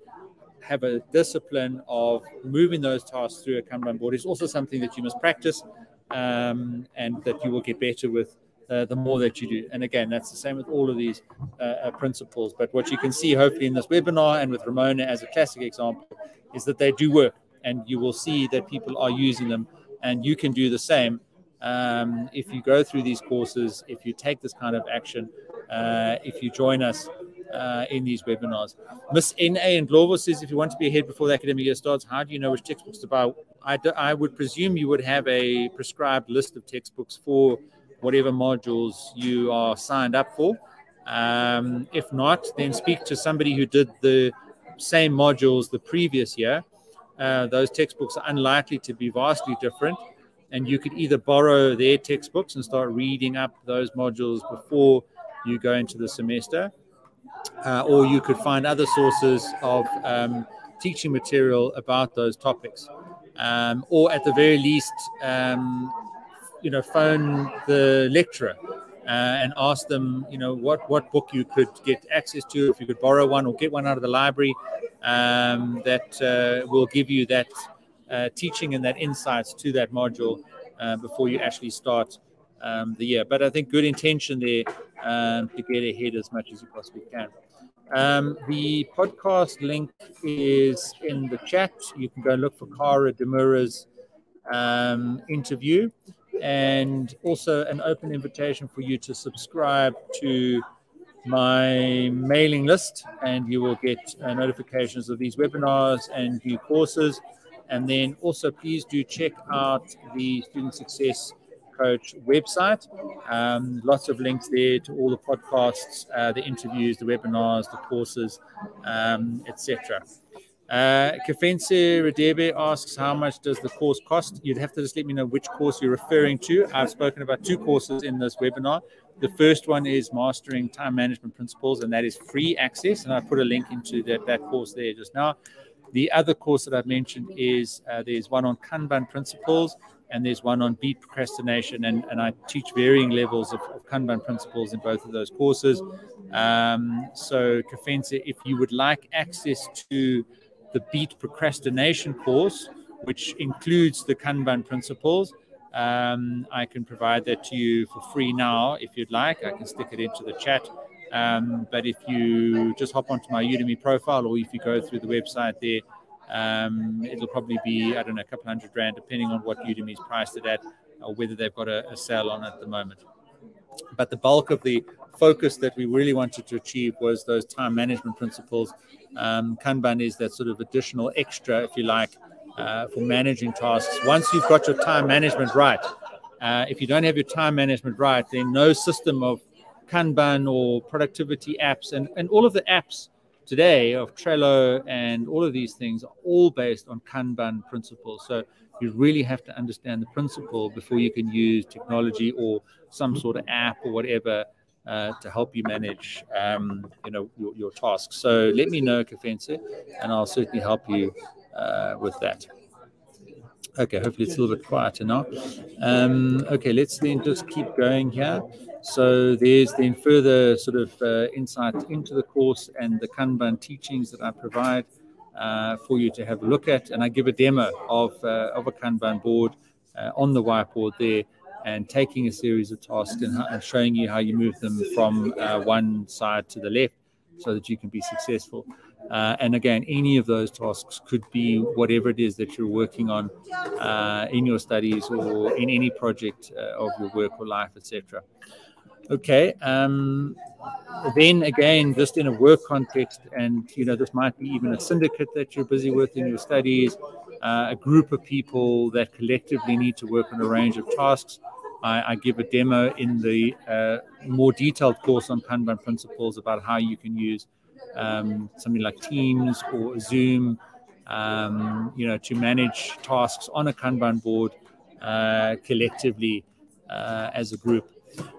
have a discipline of moving those tasks through a Kanban board is also something that you must practice um, and that you will get better with uh, the more that you do. And again, that's the same with all of these uh, uh, principles. But what you can see, hopefully, in this webinar and with Ramona as a classic example, is that they do work. And you will see that people are using them. And you can do the same um, if you go through these courses, if you take this kind of action, uh, if you join us uh, in these webinars. Miss NA and Glovo says, if you want to be ahead before the academic year starts, how do you know which textbooks to buy? I would presume you would have a prescribed list of textbooks for whatever modules you are signed up for. Um, if not, then speak to somebody who did the same modules the previous year. Uh, those textbooks are unlikely to be vastly different. And you could either borrow their textbooks and start reading up those modules before you go into the semester, uh, or you could find other sources of um, teaching material about those topics. Um, or at the very least, um, you know, phone the lecturer uh, and ask them, you know, what, what book you could get access to, if you could borrow one or get one out of the library um, that uh, will give you that uh, teaching and that insights to that module uh, before you actually start um, the year. But I think good intention there um, to get ahead as much as you possibly can. Um, the podcast link is in the chat. You can go and look for Cara Demura's um, interview and also an open invitation for you to subscribe to my mailing list and you will get uh, notifications of these webinars and new courses. And then also please do check out the Student Success Coach website. Um, lots of links there to all the podcasts, uh, the interviews, the webinars, the courses, um, etc. Uh, Radebe asks, how much does the course cost? You'd have to just let me know which course you're referring to. I've spoken about two courses in this webinar. The first one is Mastering Time Management Principles, and that is free access. And I put a link into that, that course there just now. The other course that I've mentioned is uh, there's one on Kanban principles, and there's one on beat procrastination. And, and I teach varying levels of, of Kanban principles in both of those courses. Um, so, Kafense, if you would like access to the beat procrastination course, which includes the Kanban principles, um, I can provide that to you for free now if you'd like. I can stick it into the chat. Um, but if you just hop onto my Udemy profile or if you go through the website there, um, it'll probably be, I don't know, a couple hundred rand, depending on what Udemy's priced it at or whether they've got a, a sale on at the moment. But the bulk of the focus that we really wanted to achieve was those time management principles. Um, Kanban is that sort of additional extra, if you like, uh, for managing tasks. Once you've got your time management right, uh, if you don't have your time management right, then no system of Kanban or productivity apps and, and all of the apps today of Trello and all of these things are all based on Kanban principles. So you really have to understand the principle before you can use technology or some sort of app or whatever uh, to help you manage, um, you know, your, your, tasks. So let me know, Kafense, and I'll certainly help you uh, with that. Okay, hopefully it's a little bit quieter now. Um, okay, let's then just keep going here. So there's then further sort of uh, insight into the course and the Kanban teachings that I provide uh, for you to have a look at. And I give a demo of, uh, of a Kanban board uh, on the whiteboard there and taking a series of tasks and, and showing you how you move them from uh, one side to the left so that you can be successful. Uh, and again, any of those tasks could be whatever it is that you're working on uh, in your studies or in any project uh, of your work or life, etc. Okay. Um, then again, just in a work context, and you know, this might be even a syndicate that you're busy with in your studies, uh, a group of people that collectively need to work on a range of tasks. I, I give a demo in the uh, more detailed course on Kanban principles about how you can use um, something like Teams or Zoom, um, you know, to manage tasks on a Kanban board uh, collectively uh, as a group.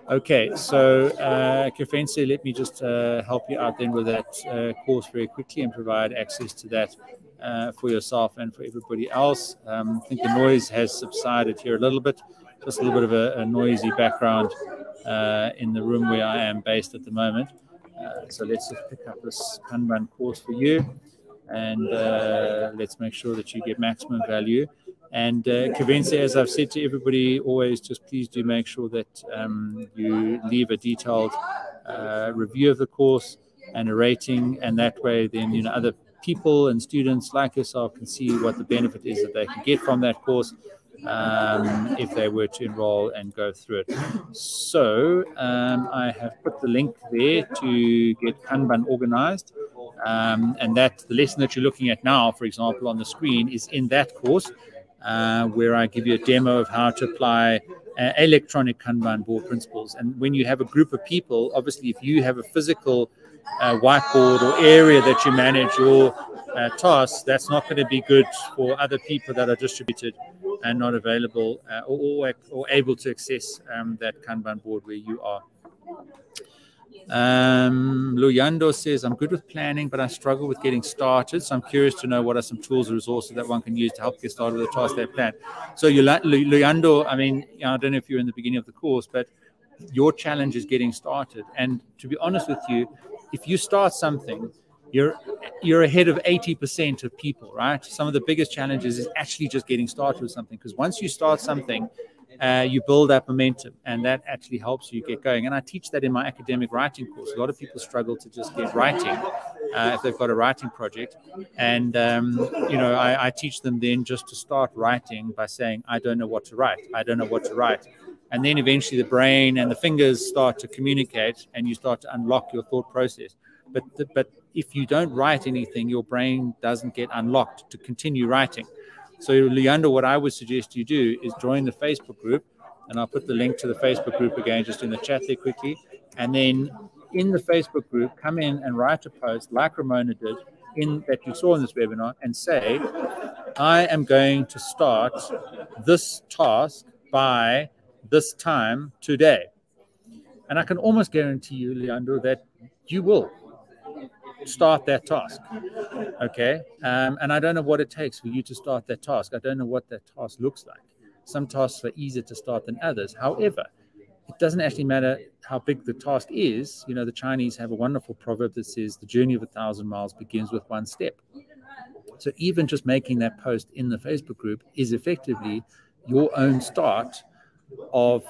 Okay, so uh, let me just uh, help you out then with that uh, course very quickly and provide access to that uh, for yourself and for everybody else. Um, I think the noise has subsided here a little bit, just a little bit of a, a noisy background uh, in the room where I am based at the moment. Uh, so let's just pick up this Kanban course for you and uh, let's make sure that you get maximum value. And uh, as I've said to everybody, always just please do make sure that um, you leave a detailed uh, review of the course and a rating, and that way, then you know other people and students like yourself can see what the benefit is that they can get from that course um, if they were to enroll and go through it. So um, I have put the link there to get Kanban organized. Um, and that the lesson that you're looking at now, for example, on the screen is in that course uh, where I give you a demo of how to apply uh, electronic Kanban board principles. And when you have a group of people, obviously, if you have a physical uh, whiteboard or area that you manage your uh, tasks, that's not going to be good for other people that are distributed and not available uh, or, or, able to access um, that Kanban board where you are. Um, Luyando says, I'm good with planning, but I struggle with getting started. So I'm curious to know what are some tools or resources that one can use to help get started with a task they plan. So Luyando, I mean, I don't know if you're in the beginning of the course, but your challenge is getting started. And to be honest with you, if you start something, you're you're ahead of 80% of people, right? Some of the biggest challenges is actually just getting started with something because once you start something, uh, you build up momentum and that actually helps you get going. And I teach that in my academic writing course. A lot of people struggle to just get writing uh, if they've got a writing project. And, um, you know, I, I teach them then just to start writing by saying, I don't know what to write. I don't know what to write. And then eventually the brain and the fingers start to communicate and you start to unlock your thought process. But, the, but if you don't write anything, your brain doesn't get unlocked to continue writing. So, Leander, what I would suggest you do is join the Facebook group, and I'll put the link to the Facebook group again just in the chat there quickly. And then in the Facebook group, come in and write a post like Ramona did in that you saw in this webinar and say, I am going to start this task by this time today. And I can almost guarantee you, Leandro, that you will start that task. Okay. Um, and I don't know what it takes for you to start that task. I don't know what that task looks like. Some tasks are easier to start than others. However, it doesn't actually matter how big the task is. You know, the Chinese have a wonderful proverb that says the journey of a thousand miles begins with one step. So even just making that post in the Facebook group is effectively your own start of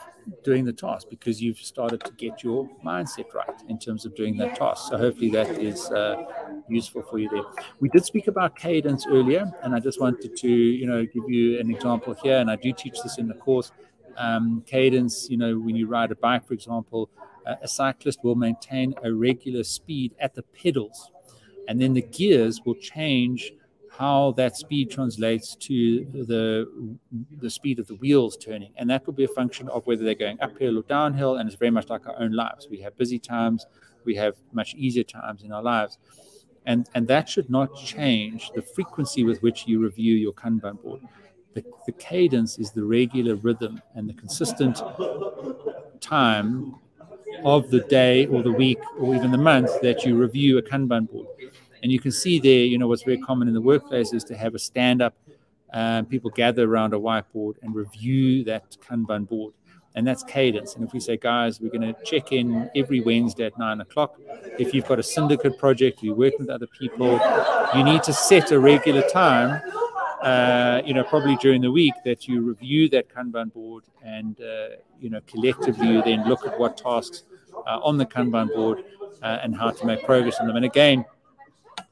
doing the task because you've started to get your mindset right in terms of doing that task. So hopefully that is uh, useful for you there. We did speak about cadence earlier, and I just wanted to you know give you an example here, and I do teach this in the course. Um, cadence, you know, when you ride a bike, for example, uh, a cyclist will maintain a regular speed at the pedals, and then the gears will change how that speed translates to the the speed of the wheels turning, and that will be a function of whether they're going uphill or downhill. And it's very much like our own lives. We have busy times, we have much easier times in our lives, and and that should not change the frequency with which you review your Kanban board. The, the cadence is the regular rhythm and the consistent time of the day or the week or even the month that you review a Kanban board. And you can see there, you know, what's very common in the workplace is to have a stand up. Um, people gather around a whiteboard and review that Kanban board. and that's cadence. And if we say, guys, we're going to check in every Wednesday at nine o'clock. If you've got a syndicate project, you work with other people, you need to set a regular time. Uh, you know, probably during the week that you review that Kanban board and, uh, you know, collectively you then look at what tasks are on the Kanban board uh, and how to make progress on them. And again,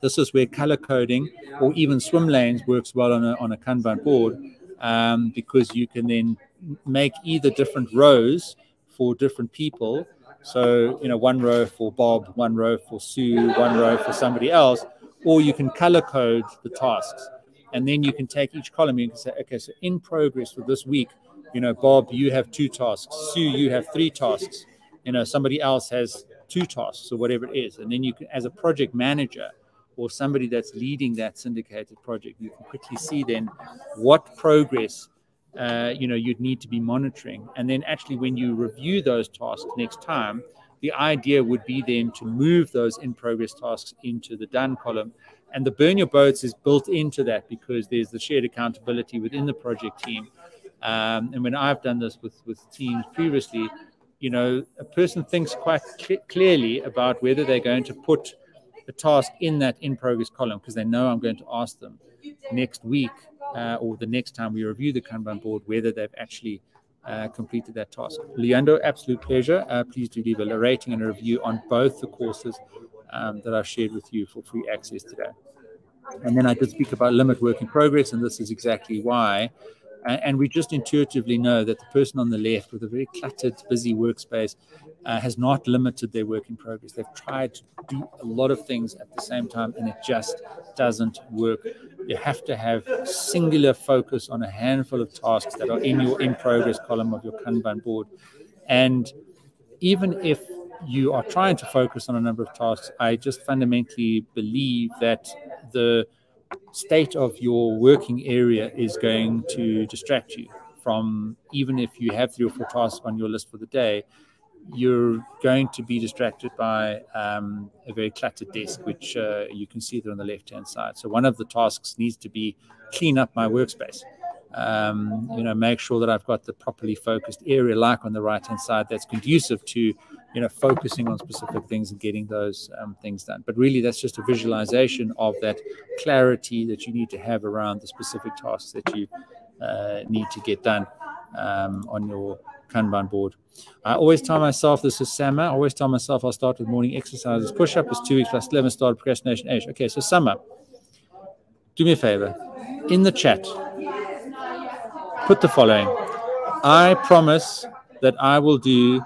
this is where color coding or even swim lanes works well on a, on a Kanban board um, because you can then make either different rows for different people. So, you know, one row for Bob, one row for Sue, one row for somebody else, or you can color code the tasks. And then you can take each column, can say, okay, so in progress for this week, you know, Bob, you have two tasks. Sue, you have three tasks. You know, somebody else has two tasks or whatever it is. And then you can, as a project manager or somebody that's leading that syndicated project, you can quickly see then what progress uh, you know you'd need to be monitoring. And then actually when you review those tasks next time the idea would be then to move those in progress tasks into the done column. And the burn your boats is built into that because there's the shared accountability within the project team. Um, and when i've done this with with teams previously you know a person thinks quite cl- clearly about whether they're going to put a task in that in progress column because they know i'm going to ask them next week uh, or the next time we review the Kanban board, whether they've actually uh, completed that task. Leandro, absolute pleasure. Uh, please do leave a rating and a review on both the courses um, that I've shared with you for free access today. And then I did speak about limit work in progress, and this is exactly why. And we just intuitively know that the person on the left with a very cluttered, busy workspace uh, has not limited their work in progress. They've tried to do a lot of things at the same time, and it just doesn't work. You have to have singular focus on a handful of tasks that are in your in progress column of your Kanban board. And even if you are trying to focus on a number of tasks, I just fundamentally believe that the state of your working area is going to distract you from even if you have three or four tasks on your list for the day you're going to be distracted by um, a very cluttered desk, which uh, you can see there on the left hand side. So one of the tasks needs to be clean up my workspace. Um, you know, make sure that I've got the properly focused area, like on the right hand side, that's conducive to, you know, focusing on specific things and getting those um, things done. But really, that's just a visualization of that clarity that you need to have around the specific tasks that you uh, need to get done um, on your Kanban board. I always tell myself, this is summer, I always tell myself I'll start with morning exercises. Push up is two weeks plus 11 start procrastination age. Okay, so summer. Do me a favor. In the chat, put the following I promise that I will do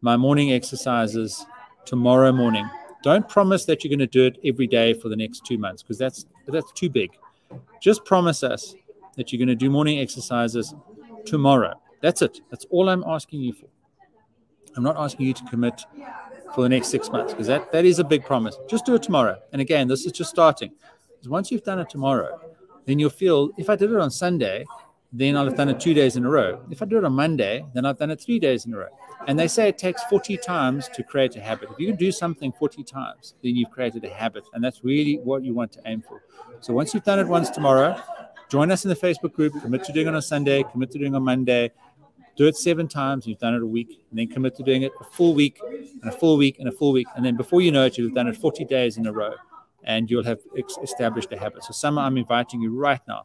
my morning exercises tomorrow morning. Don't promise that you're going to do it every day for the next two months because that's that's too big. Just promise us that you're going to do morning exercises tomorrow. That's it. That's all I'm asking you for. I'm not asking you to commit for the next six months because that, that is a big promise. Just do it tomorrow. And again, this is just starting. Because once you've done it tomorrow, then you'll feel if I did it on Sunday, then I'll have done it two days in a row. If I do it on Monday, then I've done it three days in a row. And they say it takes 40 times to create a habit. If you can do something 40 times, then you've created a habit. And that's really what you want to aim for. So once you've done it once tomorrow, join us in the Facebook group, commit to doing it on Sunday, commit to doing it on Monday, do it seven times. You've done it a week, and then commit to doing it a full week, and a full week, and a full week, and then before you know it, you've done it 40 days in a row, and you'll have established a habit. So, Summer, I'm inviting you right now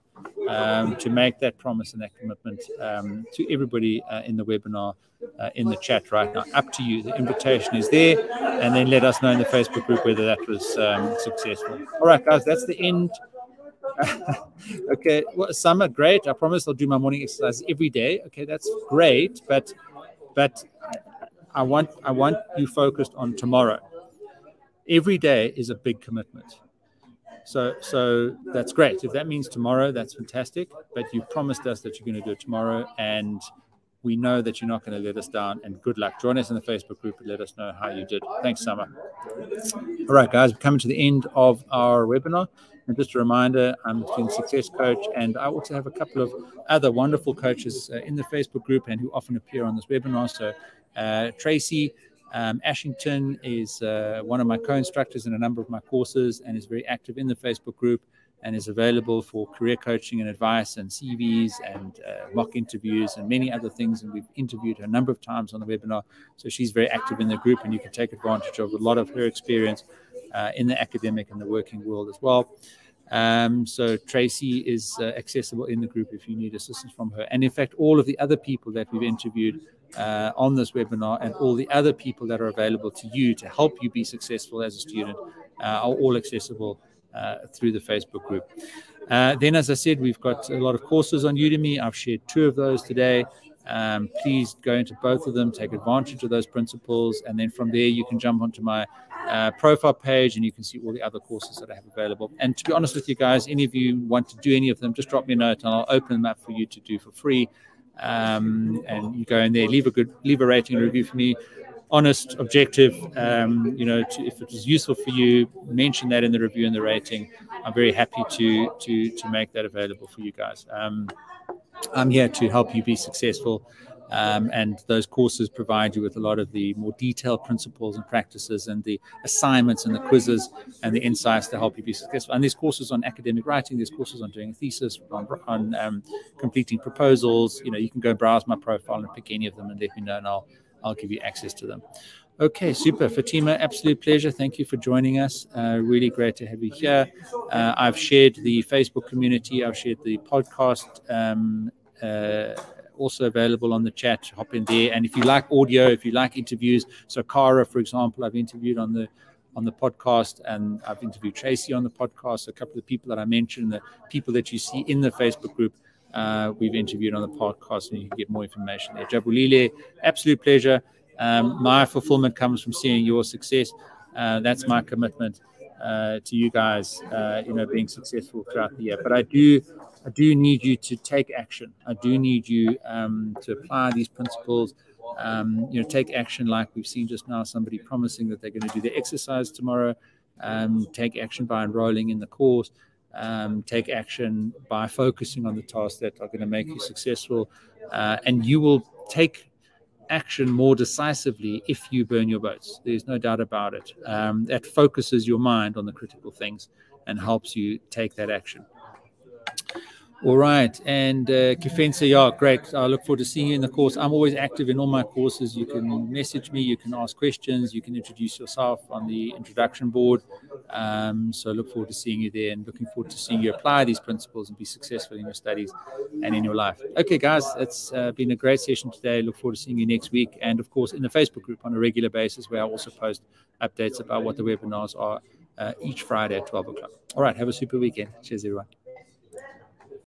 um, to make that promise and that commitment um, to everybody uh, in the webinar, uh, in the chat right now. Up to you. The invitation is there, and then let us know in the Facebook group whether that was um, successful. All right, guys, that's the end okay, well, summer, great. I promise I'll do my morning exercise every day. Okay, that's great, but but I want I want you focused on tomorrow. Every day is a big commitment. So so that's great. If that means tomorrow, that's fantastic. But you promised us that you're going to do it tomorrow, and we know that you're not going to let us down. And good luck. Join us in the Facebook group and let us know how you did. Thanks, Summer. All right, guys, we're coming to the end of our webinar. And just a reminder, I'm a student success coach, and I also have a couple of other wonderful coaches uh, in the Facebook group and who often appear on this webinar. So, uh, Tracy um, Ashington is uh, one of my co instructors in a number of my courses and is very active in the Facebook group. and is available for career coaching and advice and CVs and uh, mock interviews and many other things. And we've interviewed her a number of times on the webinar. So she's very active in the group, and you can take advantage of a lot of her experience uh, in the academic and the working world as well. Um, so Tracy is uh, accessible in the group if you need assistance from her. And in fact, all of the other people that we've interviewed uh, on this webinar and all the other people that are available to you to help you be successful as a student uh, are all accessible uh, through the Facebook group. Uh, then, as I said, we've got a lot of courses on Udemy. I've shared two of those today. Um, please go into both of them, take advantage of those principles, and then from there you can jump onto my uh, profile page and you can see all the other courses that I have available. And to be honest with you guys, any of you want to do any of them, just drop me a note and I'll open them up for you to do for free. Um, and you go in there, leave a good, leave a rating and review for me. Honest, objective. Um, you know, to, if it was useful for you, mention that in the review and the rating. I'm very happy to to to make that available for you guys. Um, I'm here to help you be successful. Um, and those courses provide you with a lot of the more detailed principles and practices and the assignments and the quizzes and the insights to help you be successful. And there's courses on academic writing, there's courses on doing a thesis, on, on um, completing proposals. You know, you can go browse my profile and pick any of them and let me know, and I'll I'll give you access to them. Okay, super. Fatima, absolute pleasure. Thank you for joining us. Uh, really great to have you here. Uh, I've shared the Facebook community, I've shared the podcast. Um, uh, also available on the chat. Hop in there, and if you like audio, if you like interviews, so Cara, for example, I've interviewed on the on the podcast, and I've interviewed Tracy on the podcast. A couple of the people that I mentioned, the people that you see in the Facebook group, uh, we've interviewed on the podcast, and you can get more information there. Jabulile, absolute pleasure. Um, my fulfillment comes from seeing your success. Uh, that's my commitment uh, to you guys, uh, you know, being successful throughout the year. But I do, I do need you to take action. I do need you um, to apply these principles. Um, you know, take action like we've seen just now. Somebody promising that they're going to do the exercise tomorrow. Um, take action by enrolling in the course. Um, take action by focusing on the tasks that are going to make you successful, uh, and you will take action more decisively if you burn your boats. There's no doubt about it. Um, that focuses your mind on the critical things and helps you take that action. All right. And uh, Kifensa, yeah, great. I look forward to seeing you in the course. I'm always active in all my courses. You can message me, you can ask questions, you can introduce yourself on the introduction board. Um, so I look forward to seeing you there and looking forward to seeing you apply these principles and be successful in your studies and in your life. Okay, guys, it's uh, been a great session today. Look forward to seeing you next week. And of course, in the Facebook group on a regular basis, where I also post updates about what the webinars are uh, each Friday at 12 o'clock. All right. Have a super weekend. Cheers, everyone.